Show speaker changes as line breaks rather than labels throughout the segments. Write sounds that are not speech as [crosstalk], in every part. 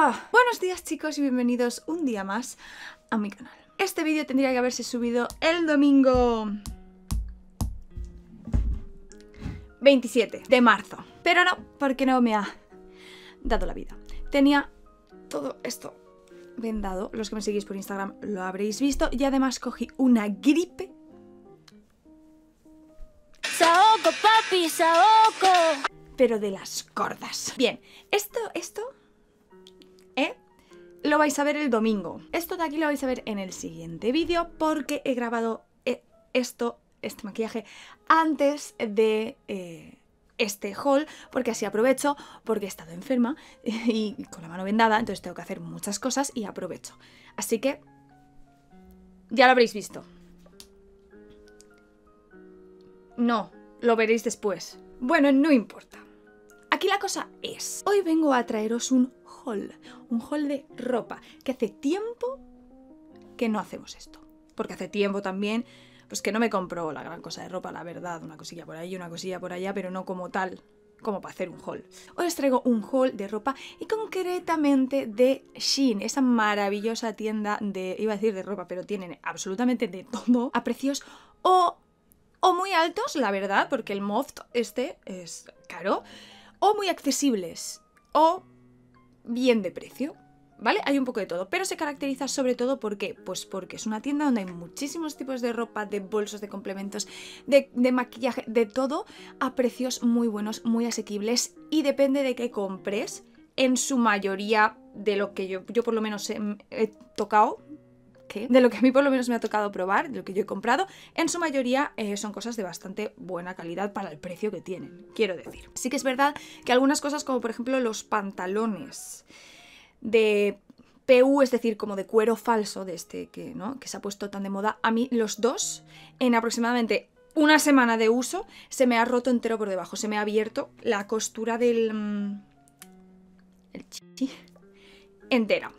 Ah, buenos días chicos y bienvenidos un día más a mi canal. Este vídeo tendría que haberse subido el domingo 27 de marzo. Pero no, porque no me ha dado la vida. Tenía todo esto vendado. Los que me seguís por Instagram lo habréis visto. Y además cogí una gripe.
Saoko, papi, Saoko.
Pero de las gordas. Bien, esto, esto... Lo vais a ver el domingo. Esto de aquí lo vais a ver en el siguiente vídeo porque he grabado eh, esto, este maquillaje, antes de... Eh, este haul porque así aprovecho porque he estado enferma [laughs] y con la mano vendada, entonces tengo que hacer muchas cosas y aprovecho. Así que ya lo habréis visto. No, lo veréis después. Bueno, no importa. Aquí la cosa es, hoy vengo a traeros un un haul de ropa, que hace tiempo que no hacemos esto. Porque hace tiempo también pues que no me compro la gran cosa de ropa, la verdad, una cosilla por ahí, una cosilla por allá, pero no como tal, como para hacer un haul. Hoy os traigo un haul de ropa y concretamente de Shein, esa maravillosa tienda de, iba a decir de ropa, pero tienen absolutamente de todo a precios o, o muy altos, la verdad, porque el moft este es caro, o muy accesibles, o bien de precio. ¿Vale? Hay un poco de todo, pero se caracteriza sobre todo porque, pues porque es una tienda donde hay muchísimos tipos de ropa, de bolsos, de complementos, de, maquillaje, de todo a precios muy buenos, muy asequibles y depende de qué compres. En su mayoría de lo que yo, yo por lo menos he tocado, ¿qué? de lo que a mí por lo menos me ha tocado probar, de lo que yo he comprado, en su mayoría eh, son cosas de bastante buena calidad para el precio que tienen, quiero decir. Sí que es verdad que algunas cosas como por ejemplo los pantalones de PU, es decir, como de cuero falso, de este que, ¿no? que se ha puesto tan de moda, a mí los dos, en aproximadamente una semana de uso, se me ha roto entero por debajo, se me ha abierto la costura del... Mm, el chichi entera.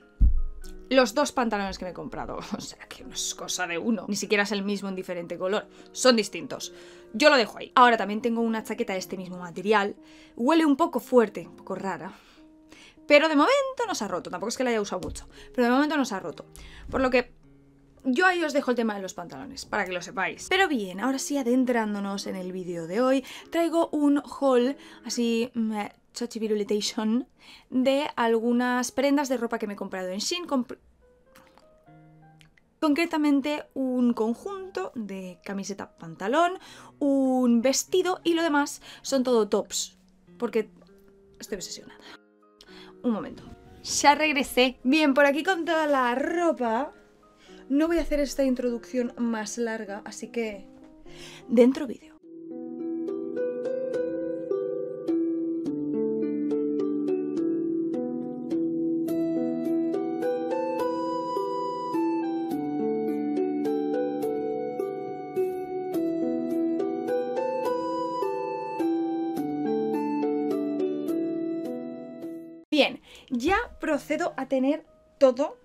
Los dos pantalones que me he comprado, [laughs] o sea que no es cosa de uno, ni siquiera es el mismo en diferente color, son distintos. Yo lo dejo ahí. Ahora también tengo una chaqueta de este mismo material, huele un poco fuerte, un poco rara, pero de momento no se ha roto, tampoco es que la haya usado mucho, pero de momento no se ha roto. Por lo que yo ahí os dejo el tema de los pantalones, para que lo sepáis. Pero bien, ahora sí, adentrándonos en el vídeo de hoy, traigo un haul así... Chochivirulitation de algunas prendas de ropa que me he comprado en. Comp concretamente un conjunto de camiseta pantalón, un vestido y lo demás son todo tops. Porque estoy obsesionada. Un momento. Ya regresé. Bien, por aquí con toda la ropa. No voy a hacer esta introducción más larga, así que... Dentro vídeo. Procedo a tener todo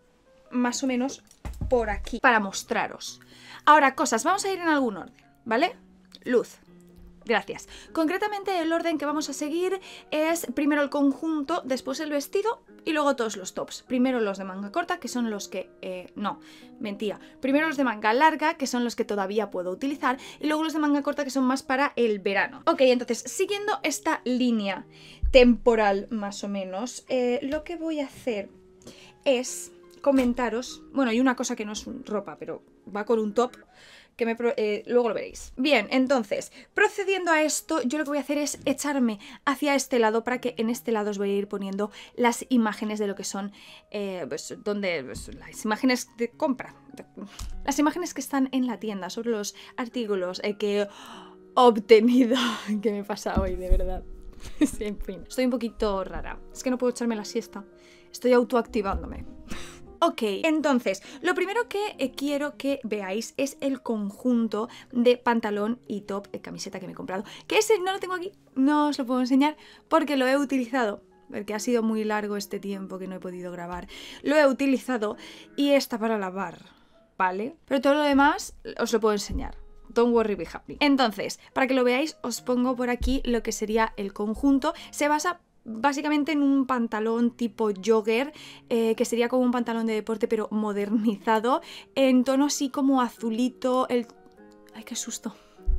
más o menos por aquí para mostraros. Ahora, cosas, vamos a ir en algún orden, ¿vale? Luz. Gracias. Concretamente el orden que vamos a seguir es primero el conjunto, después el vestido y luego todos los tops. Primero los de manga corta, que son los que... Eh, no, mentira. Primero los de manga larga, que son los que todavía puedo utilizar, y luego los de manga corta, que son más para el verano. Ok, entonces, siguiendo esta línea temporal más o menos, eh, lo que voy a hacer es comentaros... Bueno, hay una cosa que no es ropa, pero va con un top que me, eh, luego lo veréis. Bien, entonces, procediendo a esto, yo lo que voy a hacer es echarme hacia este lado para que en este lado os voy a ir poniendo las imágenes de lo que son, eh, pues, donde, pues, las imágenes de compra, las imágenes que están en la tienda sobre los artículos eh, que he obtenido. [laughs] ¿Qué me pasa hoy, de verdad? [laughs] en fin, estoy un poquito rara. Es que no puedo echarme la siesta. Estoy autoactivándome. [laughs] Ok, entonces, lo primero que eh, quiero que veáis es el conjunto de pantalón y top, eh, camiseta que me he comprado. Que ese no lo tengo aquí, no os lo puedo enseñar porque lo he utilizado. Porque ha sido muy largo este tiempo que no he podido grabar. Lo he utilizado y está para lavar, ¿vale? Pero todo lo demás os lo puedo enseñar. Don't worry, be happy. Entonces, para que lo veáis, os pongo por aquí lo que sería el conjunto. Se basa básicamente en un pantalón tipo jogger, eh, que sería como un pantalón de deporte pero modernizado, en tono así como azulito, el... ¡Ay, qué susto!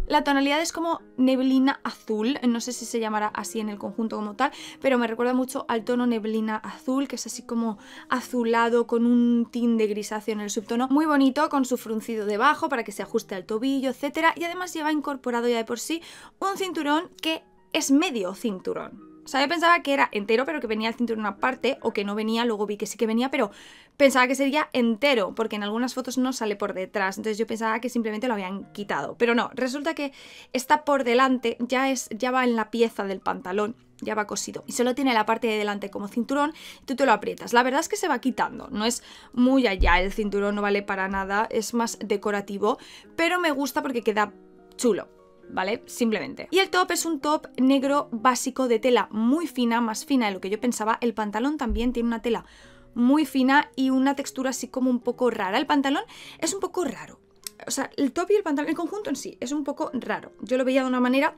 La tonalidad es como neblina azul, no sé si se llamará así en el conjunto como tal, pero me recuerda mucho al tono neblina azul, que es así como azulado con un tin de grisáceo en el subtono. Muy bonito, con su fruncido debajo para que se ajuste al tobillo, etc. Y además lleva incorporado ya de por sí un cinturón que es medio cinturón. O sea, yo pensaba que era entero, pero que venía el cinturón aparte, o que no venía, luego vi que sí que venía, pero pensaba que sería entero, porque en algunas fotos no sale por detrás. Entonces yo pensaba que simplemente lo habían quitado. Pero no, resulta que está por delante, ya, es, ya va en la pieza del pantalón ya va cosido y solo tiene la parte de delante como cinturón tú te lo aprietas la verdad es que se va quitando no es muy allá el cinturón no vale para nada es más decorativo pero me gusta porque queda chulo ¿vale? Simplemente. Y el top es un top negro básico de tela muy fina, más fina de lo que yo pensaba. El pantalón también tiene una tela muy fina y una textura así como un poco rara. El pantalón es un poco raro. O sea, el top y el pantalón, el conjunto en sí, es un poco raro. Yo lo veía de una manera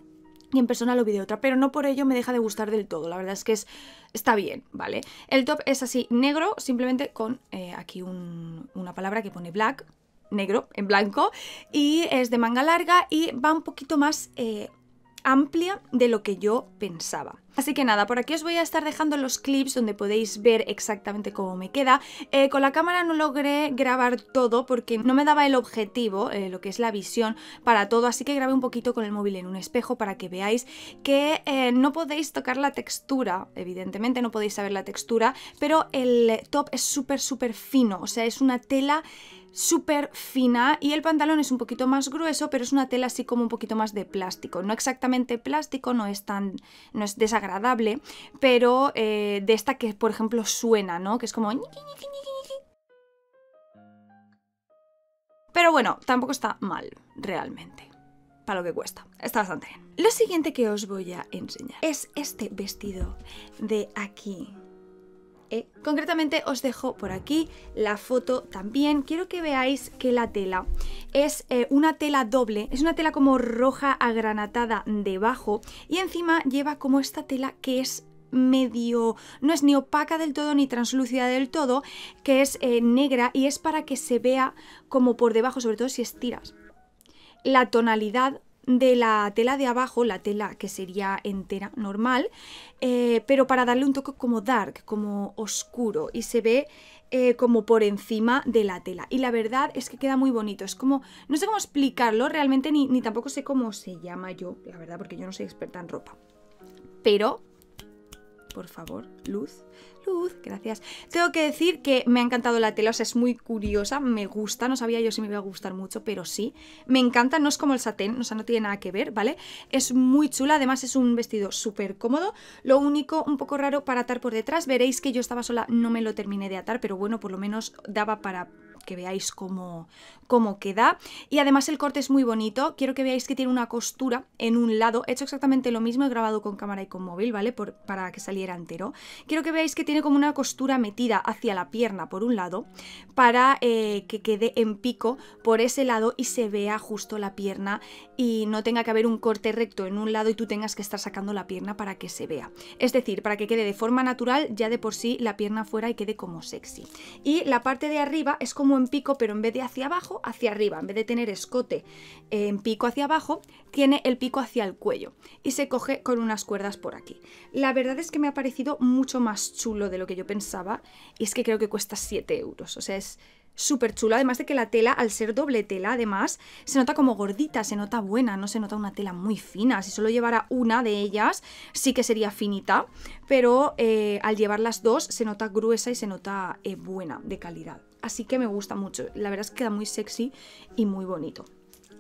y en persona lo vi de otra, pero no por ello me deja de gustar del todo. La verdad es que es, está bien, ¿vale? El top es así negro, simplemente con eh, aquí una palabra que pone black, negro, en blanco, y es de manga larga y va un poquito más eh, amplia de lo que yo pensaba. Así que nada, por aquí os voy a estar dejando los clips donde podéis ver exactamente cómo me queda. Eh, con la cámara no logré grabar todo porque no me daba el objetivo, eh, lo que es la visión, para todo, así que grabé un poquito con el móvil en un espejo para que veáis que no podéis tocar la textura, evidentemente no podéis saber la textura, pero el top es súper súper fino, o sea, es una tela súper fina y el pantalón es un poquito más grueso, pero es una tela así como un poquito más de plástico. No exactamente plástico, no es tan, no es desagradable, pero eh, de esta que, por ejemplo, suena, ¿no? Que es como... Pero bueno, tampoco está mal, realmente. Para lo que cuesta. Está bastante bien. Lo siguiente que os voy a enseñar es este vestido de aquí eh, concretamente os dejo por aquí la foto también. Quiero que veáis que la tela es eh, una tela doble, es una tela como roja agranatada debajo y encima lleva como esta tela que es medio, no es ni opaca del todo ni translúcida del todo, que es eh, negra y es para que se vea como por debajo, sobre todo si estiras. La tonalidad de la tela de abajo, la tela que sería entera, normal, eh, pero para darle un toque como dark, como oscuro y se ve eh, como por encima de la tela. Y la verdad es que queda muy bonito. Es como, no sé cómo explicarlo realmente, ni, ni tampoco sé cómo se llama yo, la verdad, porque yo no soy experta en ropa. Pero, por favor, luz, gracias. Tengo que decir que me ha encantado la tela, o sea, es muy curiosa, me gusta, no sabía yo si me iba a gustar mucho, pero sí. Me encanta, no es como el satén, o sea, no tiene nada que ver, ¿vale? Es muy chula, además es un vestido súper cómodo. Lo único, un poco raro para atar por detrás, veréis que yo estaba sola, no me lo terminé de atar, pero bueno, por lo menos daba para que veáis cómo, cómo queda. Y además el corte es muy bonito. Quiero que veáis que tiene una costura en un lado. He hecho exactamente lo mismo, he grabado con cámara y con móvil, ¿vale? Para que saliera entero. Quiero que veáis que tiene como una costura metida hacia la pierna por un lado, para eh, que quede en pico por ese lado y se vea justo la pierna y no tenga que haber un corte recto en un lado y tú tengas que estar sacando la pierna para que se vea. Es decir, para que quede de forma natural ya de por sí la pierna fuera y quede como sexy. Y la parte de arriba es como en pico, pero en vez de hacia abajo, hacia arriba. En vez de tener escote en pico hacia abajo, tiene el pico hacia el cuello y se coge con unas cuerdas por aquí. La verdad es que me ha parecido mucho más chulo de lo que yo pensaba y es que creo que cuesta 7 euros. O sea, es súper chulo. Además de que la tela, al ser doble tela, además, se nota como gordita, se nota buena, no se nota una tela muy fina. Si solo llevara una de ellas, sí que sería finita, pero eh, al llevar las dos se nota gruesa y se nota eh, buena, de calidad. Así que me gusta mucho. La verdad es que queda muy sexy y muy bonito.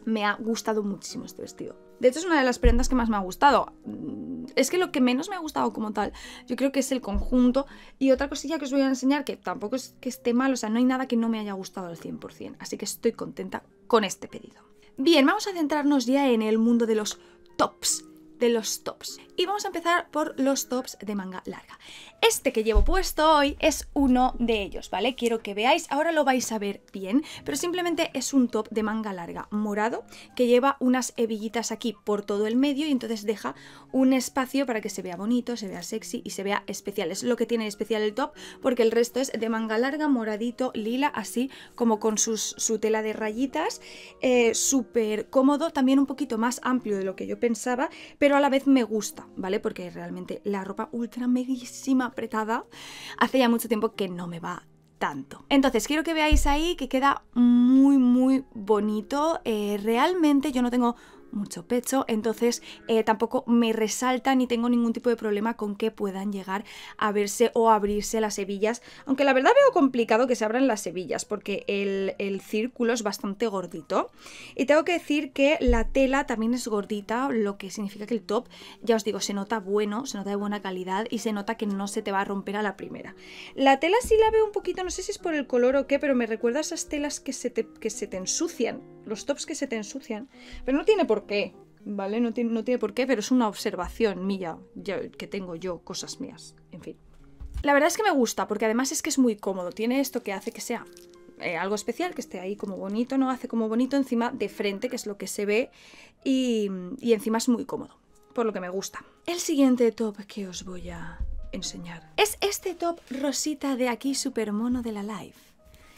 Me ha gustado muchísimo este vestido. De hecho, es una de las prendas que más me ha gustado. Mm, es que lo que menos me ha gustado como tal, yo creo que es el conjunto. Y otra cosilla que os voy a enseñar, que tampoco es que esté mal, o sea, no hay nada que no me haya gustado al 100%. Así que estoy contenta con este pedido. Bien, vamos a centrarnos ya en el mundo de los tops de los tops. Y vamos a empezar por los tops de manga larga. Este que llevo puesto hoy es uno de ellos, ¿vale? Quiero que veáis, ahora lo vais a ver bien, pero simplemente es un top de manga larga morado que lleva unas hebillitas aquí por todo el medio y entonces deja un espacio para que se vea bonito, se vea sexy y se vea especial. Es lo que tiene especial el top porque el resto es de manga larga, moradito, lila, así como con sus, su tela de rayitas, eh, súper cómodo, también un poquito más amplio de lo que yo pensaba, pero a la vez me gusta, ¿vale? Porque realmente la ropa ultra medísima apretada, hace ya mucho tiempo que no me va tanto. Entonces, quiero que veáis ahí que queda muy, muy bonito. Eh, realmente yo no tengo mucho pecho, entonces eh, tampoco me resalta ni tengo ningún tipo de problema con que puedan llegar a verse o abrirse las hebillas, aunque la verdad veo complicado que se abran las hebillas porque el, el círculo es bastante gordito y tengo que decir que la tela también es gordita, lo que significa que el top, ya os digo, se nota bueno, se nota de buena calidad y se nota que no se te va a romper a la primera. La tela sí la veo un poquito, no sé si es por el color o qué, pero me recuerda a esas telas que se te, que se te ensucian, los tops que se te ensucian, pero no tiene por qué, ¿vale? No tiene, no tiene por qué, pero es una observación mía, que tengo yo, cosas mías, en fin. La verdad es que me gusta, porque además es que es muy cómodo, tiene esto que hace que sea eh, algo especial, que esté ahí como bonito, ¿no? Hace como bonito encima de frente, que es lo que se ve, y, y encima es muy cómodo, por lo que me gusta. El siguiente top que os voy a enseñar es este top rosita de aquí, super mono de la Life.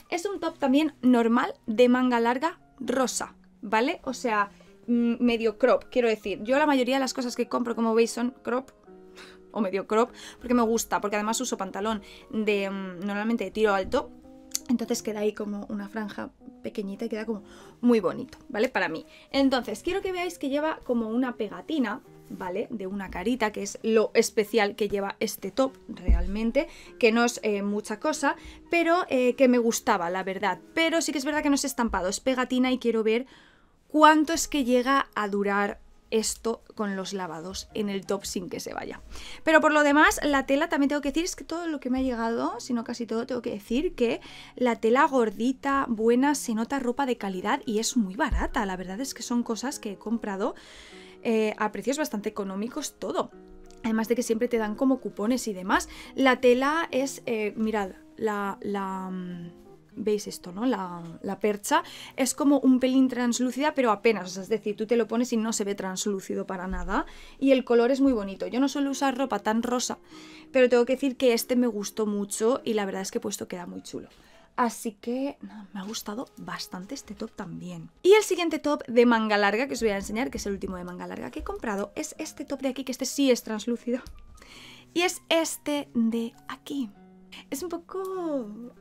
Es un top también normal, de manga larga, rosa, ¿vale? O sea, mm, medio crop, quiero decir. Yo la mayoría de las cosas que compro, como veis, son crop [laughs] o medio crop, porque me gusta, porque además uso pantalón de mm, normalmente de tiro alto, entonces queda ahí como una franja pequeñita y queda como muy bonito, ¿vale? Para mí. Entonces, quiero que veáis que lleva como una pegatina, ¿vale? De una carita, que es lo especial que lleva este top realmente, que no es eh, mucha cosa, pero eh, que me gustaba, la verdad. Pero sí que es verdad que no es estampado, es pegatina y quiero ver cuánto es que llega a durar esto con los lavados en el top sin que se vaya. Pero por lo demás, la tela también tengo que decir, es que todo lo que me ha llegado, si no casi todo, tengo que decir que la tela gordita, buena, se nota ropa de calidad y es muy barata. La verdad es que son cosas que he comprado eh, a precios bastante económicos todo. Además de que siempre te dan como cupones y demás. La tela es, eh, mirad, la... la mm, ¿Veis esto, no? La, la, percha es como un pelín translúcida, pero apenas. Es decir, tú te lo pones y no se ve translúcido para nada. Y el color es muy bonito. Yo no suelo usar ropa tan rosa, pero tengo que decir que este me gustó mucho y la verdad es que puesto queda muy chulo. Así que me ha gustado bastante este top también. Y el siguiente top de manga larga que os voy a enseñar, que es el último de manga larga que he comprado, es este top de aquí, que este sí es translúcido. Y es este de aquí. Es un poco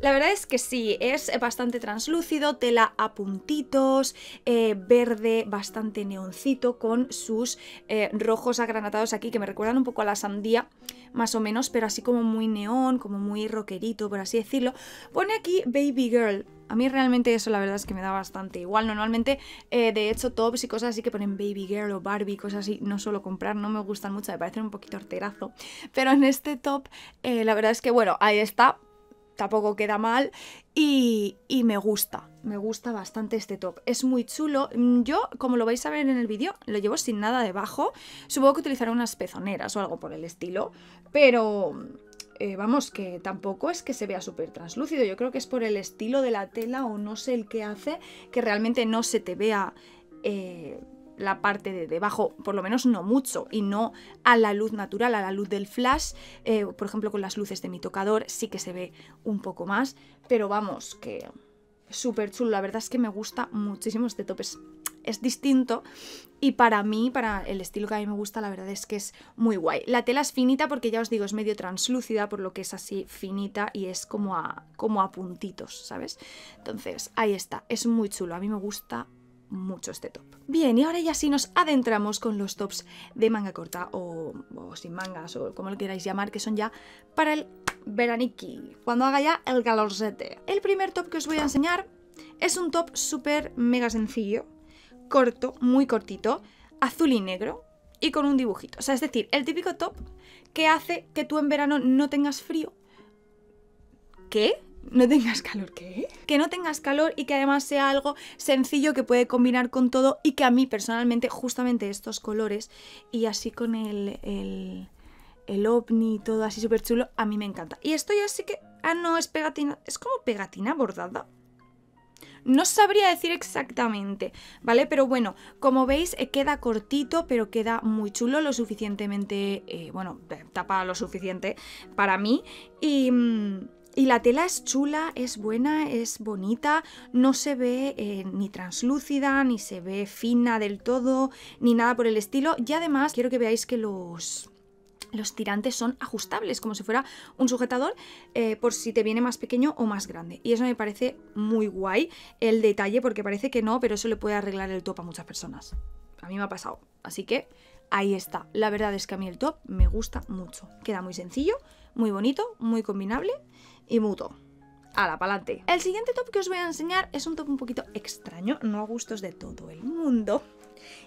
la verdad es que sí, es bastante translúcido, tela a puntitos, eh, verde bastante neoncito con sus eh, rojos agranatados aquí que me recuerdan un poco a la sandía, más o menos, pero así como muy neón, como muy rockerito, por así decirlo. Pone aquí Baby Girl. A mí realmente eso la verdad es que me da bastante igual. Normalmente, eh, de hecho, tops y cosas así que ponen Baby Girl o Barbie, cosas así, no suelo comprar, no me gustan mucho, me parecen un poquito arterazo. Pero en este top, la verdad es que, bueno, ahí está, tampoco queda mal y, y, me gusta, me gusta bastante este top. Es muy chulo. Mm, yo, como lo vais a ver en el vídeo, lo llevo sin nada debajo. Supongo que utilizaré unas pezoneras o algo por el estilo, pero eh, vamos, que tampoco es que se vea súper translúcido. Yo creo que es por el estilo de la tela o no sé el que hace que realmente no se te vea... Eh, la parte de debajo, por lo menos no mucho, y no a la luz natural, a la luz del flash. Eh, por ejemplo, con las luces de mi tocador sí que se ve un poco más, pero vamos, que súper chulo. La verdad es que me gusta muchísimo este top. Es, es, distinto y para mí, para el estilo que a mí me gusta, la verdad es que es muy guay. La tela es finita porque ya os digo, es medio translúcida, por lo que es así finita y es como a, como a puntitos, ¿sabes? Entonces, ahí está. Es muy chulo. A mí me gusta mucho este top. Bien, y ahora ya sí nos adentramos con los tops de manga corta o, sin mangas o como lo queráis llamar, que son ya para el veraniki, cuando haga ya el calorcete. El primer top que os voy a enseñar es un top súper mega sencillo, corto, muy cortito, azul y negro y con un dibujito. O sea, es decir, el típico top que hace que tú en verano no tengas frío. ¿Qué? No tengas calor, ¿qué? Que no tengas calor y que además sea algo sencillo que puede combinar con todo y que a mí personalmente justamente estos colores y así con el, el, el ovni y todo así súper chulo, a mí me encanta. Y esto ya sí que... Ah, no, es pegatina, es como pegatina bordada. No sabría decir exactamente, ¿vale? Pero bueno, como veis eh, queda cortito, pero queda muy chulo, lo suficientemente, eh, bueno, tapa lo suficiente para mí. Y... Mm, y la tela es chula, es buena, es bonita, no se ve eh, ni translúcida, ni se ve fina del todo, ni nada por el estilo. Y además quiero que veáis que los, los tirantes son ajustables, como si fuera un sujetador, eh, por si te viene más pequeño o más grande. Y eso me parece muy guay el detalle, porque parece que no, pero eso le puede arreglar el top a muchas personas. A mí me ha pasado. Así que ahí está. La verdad es que a mí el top me gusta mucho. Queda muy sencillo, muy bonito, muy combinable y muto. A la pa'lante. El siguiente top que os voy a enseñar es un top un poquito extraño, no a gustos de todo el mundo.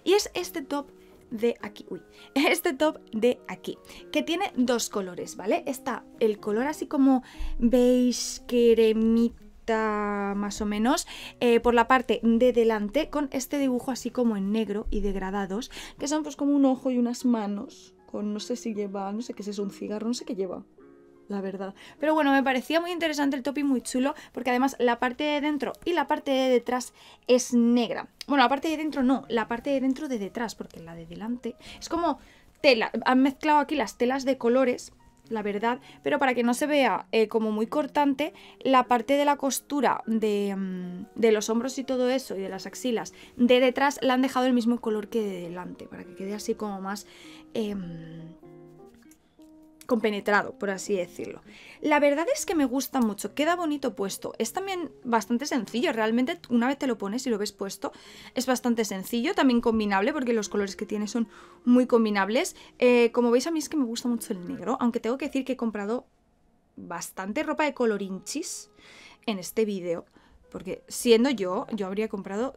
Y es este top de aquí, uy, [laughs] este top de aquí, que tiene dos colores, ¿vale? Está el color así como beige cremita más o menos eh, por la parte de delante con este dibujo así como en negro y degradados que son pues como un ojo y unas manos con no sé si lleva, no sé qué es eso, un cigarro, no sé qué lleva la verdad. Pero bueno, me parecía muy interesante el top y muy chulo, porque además la parte de dentro y la parte de detrás es negra. Bueno, la parte de dentro no, la parte de dentro de detrás, porque la de delante es como tela. Han mezclado aquí las telas de colores, la verdad, pero para que no se vea eh, como muy cortante, la parte de la costura de, mm, de, los hombros y todo eso, y de las axilas, de detrás la han dejado el mismo color que de delante, para que quede así como más... Em, compenetrado, por así decirlo. La verdad es que me gusta mucho, queda bonito puesto. Es también bastante sencillo, realmente una vez te lo pones y lo ves puesto, es bastante sencillo, también combinable porque los colores que tiene son muy combinables. Eh, como veis a mí es que me gusta mucho el negro, aunque tengo que decir que he comprado bastante ropa de colorinchis en este vídeo. Porque siendo yo, yo habría comprado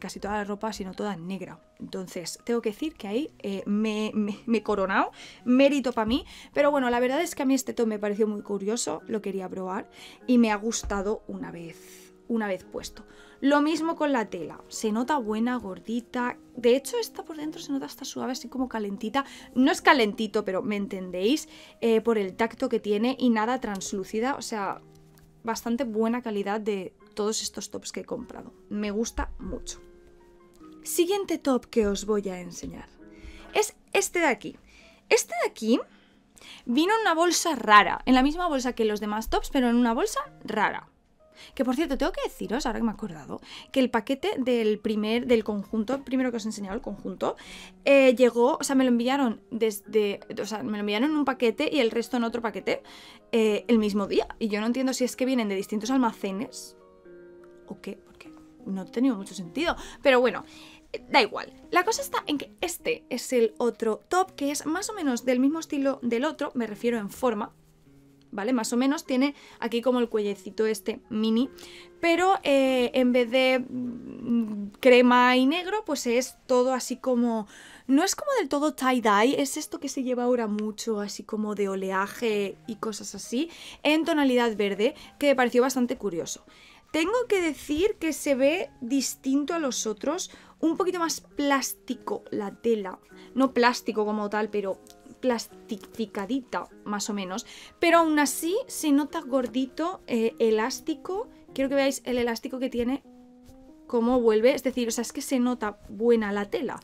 casi toda la ropa, sino toda negra. Entonces, tengo que decir que ahí eh, me, he coronado, mérito para mí. Pero bueno, la verdad es que a mí este top me pareció muy curioso, lo quería probar y me ha gustado una vez, una vez puesto. Lo mismo con la tela, se nota buena, gordita. De hecho, esta por dentro se nota hasta suave, así como calentita. No es calentito, pero me entendéis, eh, por el tacto que tiene y nada translúcida. O sea, bastante buena calidad de, todos estos tops que he comprado. Me gusta mucho. Siguiente top que os voy a enseñar es este de aquí. Este de aquí vino en una bolsa rara, en la misma bolsa que los demás tops, pero en una bolsa rara. Que por cierto, tengo que deciros, ahora que me he acordado, que el paquete del primer, del conjunto, primero que os he enseñado el conjunto, eh, llegó, o sea, me lo enviaron desde, o sea, me lo enviaron en un paquete y el resto en otro paquete eh, el mismo día. Y yo no entiendo si es que vienen de distintos almacenes o qué, porque no ha tenido mucho sentido. Pero bueno, da igual. La cosa está en que este es el otro top que es más o menos del mismo estilo del otro, me refiero en forma, ¿vale? Más o menos tiene aquí como el cuellecito este mini, pero eh, en vez de mm, crema y negro, pues es todo así como... No es como del todo tie-dye, es esto que se lleva ahora mucho, así como de oleaje y cosas así, en tonalidad verde, que me pareció bastante curioso. Tengo que decir que se ve distinto a los otros, un poquito más plástico la tela, no plástico como tal, pero plastificadita más o menos, pero aún así se nota gordito, eh, elástico, quiero que veáis el elástico que tiene cómo vuelve, es decir, o sea, es que se nota buena la tela.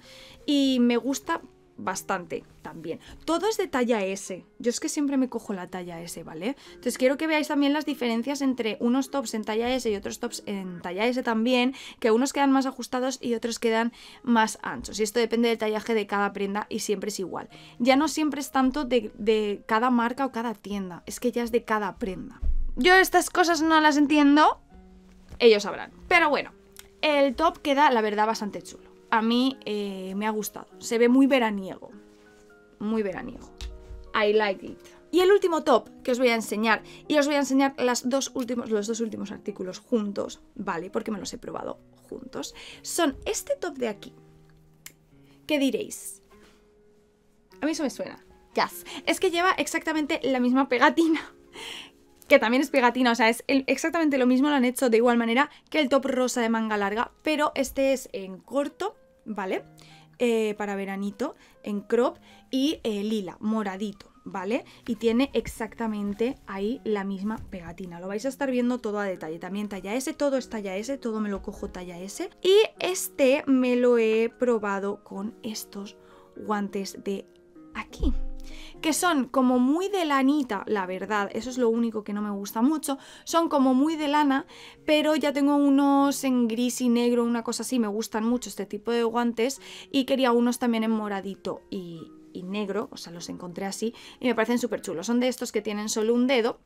Y me gusta bastante también. Todo es de talla S. Yo es que siempre me cojo la talla S, ¿vale? Entonces quiero que veáis también las diferencias entre unos tops en talla S y otros tops en talla S también, que unos quedan más ajustados y otros quedan más anchos. Y esto depende del tallaje de cada prenda y siempre es igual. Ya no siempre es tanto de, de cada marca o cada tienda, es que ya es de cada prenda. Yo estas cosas no las entiendo, ellos sabrán. Pero bueno, el top queda la verdad bastante chulo a mí eh, me ha gustado. Se ve muy veraniego. Muy veraniego. I like it. Y el último top que os voy a enseñar, y os voy a enseñar las dos últimos, los dos últimos artículos juntos, ¿vale? Porque me los he probado juntos, son este top de aquí. ¿Qué diréis? A mí eso me suena. Yes. Es que lleva exactamente la misma pegatina que también es pegatina, o sea, es exactamente lo mismo, lo han hecho de igual manera que el top rosa de manga larga, pero este es en corto, ¿vale? Eh, para veranito, en crop y eh, lila, moradito. ¿vale? Y tiene exactamente ahí la misma pegatina. Lo vais a estar viendo todo a detalle. También talla S, todo es talla S, todo me lo cojo talla S. Y este me lo he probado con estos guantes de aquí que son como muy de lanita, la verdad, eso es lo único que no me gusta mucho, son como muy de lana, pero ya tengo unos en gris y negro, una cosa así, me gustan mucho este tipo de guantes y quería unos también en moradito y, negro, o sea, los encontré así y me parecen súper chulos. Son de estos que tienen solo un dedo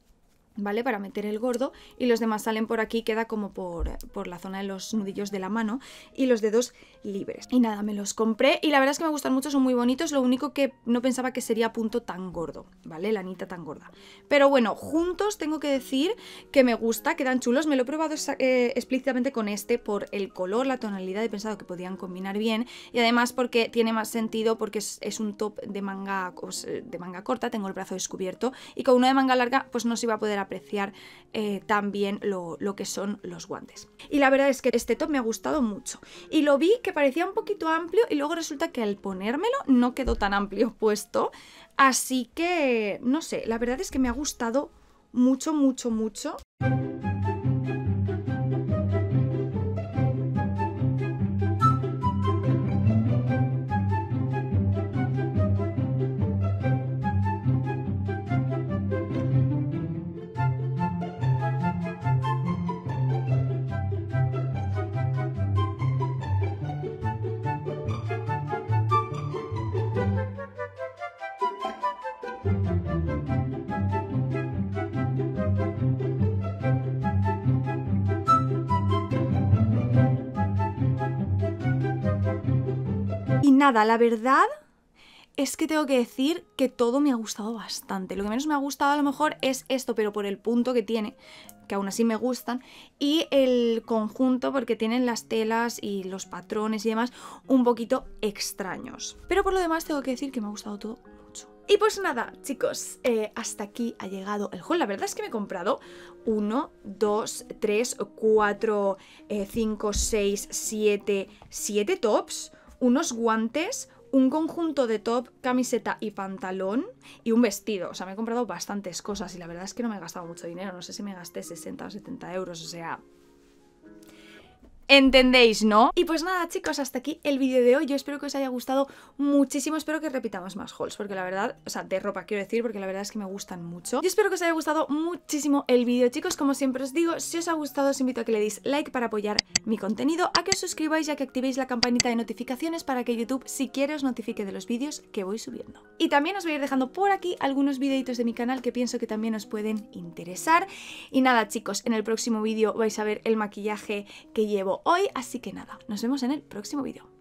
¿vale? Para meter el gordo y los demás salen por aquí, queda como por, por, la zona de los nudillos de la mano y los dedos libres. Y nada, me los compré y la verdad es que me gustan mucho, son muy bonitos, lo único que no pensaba que sería punto tan gordo, ¿vale? La anita tan gorda. Pero bueno, juntos tengo que decir que me gusta, quedan chulos, me lo he probado eh, explícitamente con este por el color, la tonalidad, he pensado que podían combinar bien y además porque tiene más sentido porque es, un top de manga, pues, de manga corta, tengo el brazo descubierto y con uno de manga larga pues no se iba a poder apreciar eh, también lo, lo, que son los guantes. Y la verdad es que este top me ha gustado mucho. Y lo vi que parecía un poquito amplio y luego resulta que al ponérmelo no quedó tan amplio [laughs] puesto. Así que, no sé, la verdad es que me ha gustado mucho, mucho, mucho. Nada, la verdad es que tengo que decir que todo me ha gustado bastante. Lo que menos me ha gustado a lo mejor es esto, pero por el punto que tiene, que aún así me gustan, y el conjunto porque tienen las telas y los patrones y demás un poquito extraños. Pero por lo demás tengo que decir que me ha gustado todo mucho. Y pues nada, chicos, eh, hasta aquí ha llegado el haul. La verdad es que me he comprado 1, 2, 3, 4, 5, 6, 7, 7 tops unos guantes, un conjunto de top, camiseta y pantalón y un vestido. O sea, me he comprado bastantes cosas y la verdad es que no me he gastado mucho dinero. No sé si me gasté 60 o 70 euros. O sea, ¿Entendéis, no? Y pues nada, chicos, hasta aquí el vídeo de hoy. Yo espero que os haya gustado muchísimo. Espero que repitamos más hauls, porque la verdad, o sea, de ropa quiero decir, porque la verdad es que me gustan mucho. Yo espero que os haya gustado muchísimo el vídeo, chicos. Como siempre os digo, si os ha gustado, os invito a que le deis like para apoyar mi contenido, a que os suscribáis y a que activéis la campanita de notificaciones para que YouTube, si quiere, os notifique de los vídeos que voy subiendo. Y también os voy a ir dejando por aquí algunos videitos de mi canal que pienso que también os pueden interesar. Y nada, chicos, en el próximo vídeo vais a ver el maquillaje que llevo hoy, así que nada, nos vemos en el próximo vídeo.